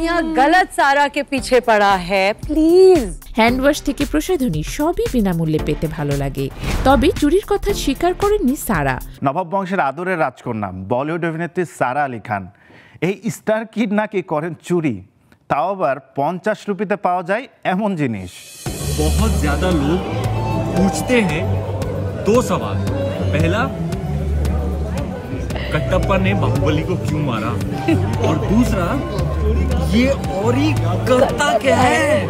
দুনিয়া গলত সারা কে পিছে পড়া হ্যাঁ প্লিজ হ্যান্ড ওয়াশ থেকে প্রসাধনী সবই বিনামূল্যে পেতে ভালো লাগে। তবে চুরির কথা স্বীকার করেননি সারা। নবাব বংশের আদরের রাজকন্যা বলিউড অভিনেত্রী সারা আলী খান। এই স্টার কিড নাকি করেন চুরি তাও আবার পঞ্চাশ রুপিতে পাওয়া যায় এমন জিনিস। বহুত জ্যাদা লোক পুছতে হ্যাঁ দো সওয়াল পহলা कटप्पा ने बाहुबली को क्यों मारा? और दूसरा ये औरी करता क्या है?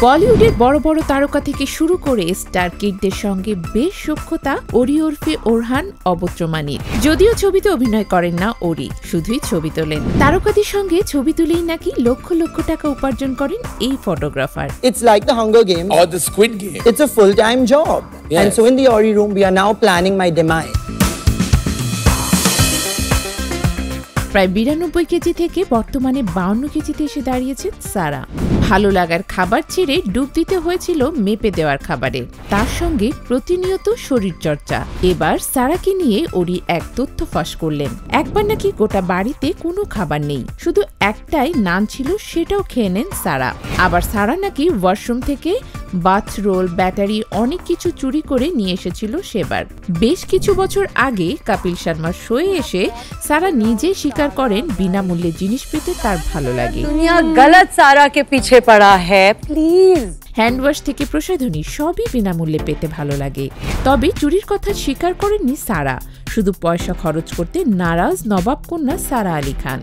বলিউডের বড় বড় তারকা থেকে শুরু করে স্টার কিডদের সঙ্গে বেশ সক্ষতা ওরি ওরফে ওরহান অবত্রমানির যদিও ছবিতে অভিনয় করেন না ওরি শুধুই ছবি তোলেন তারকাদের সঙ্গে ছবি তুলেই নাকি লক্ষ লক্ষ টাকা উপার্জন করেন এই photographer it's like the Hunger game Or the Squid Game. It's a full time job. And Yes. so in the Ori room, we are now planning my প্রায় বিরানব্বই কেজি থেকে বর্তমানে বাউন্ন কেজিতে এসে দাঁড়িয়েছেন সারা। ভালো লাগার খাবার ছেড়ে ডুব দিতে হয়েছিল মেপে দেওয়ার খাবারে। তার সঙ্গে প্রতিনিয়ত শরীরচর্চা। এবার সারাকে নিয়ে ওরি এক তথ্য ফাঁস করলেন। একবার নাকি গোটা বাড়িতে কোনো খাবার নেই। শুধু একটাই নান ছিল, সেটাও খেয়ে নেন সারা। আবার সারা নাকি ওয়াশরুম থেকে বাথরোল ব্যাটারি অনেক কিছু চুরি করে নিয়ে এসেছিল সেবার। বেশ কিছু বছর আগে কাপিল শর্মার শোয়ে এসে সারা নিজে স্বীকার করেন বিনামূল্যে জিনিস পেতে তার ভালো লাগে। দুনিয়া গলত সারা কে পিছে পড়া হ্যায় প্লিজ। হ্যান্ডওয়াশ থেকে প্রসাধনী সবই বিনামূল্যে পেতে ভালো লাগে। তবে চুরির কথা স্বীকার করেননি সারা। শুধু পয়সা খরচ করতে নারাজ নবাব কন্যা সারা আলী খান।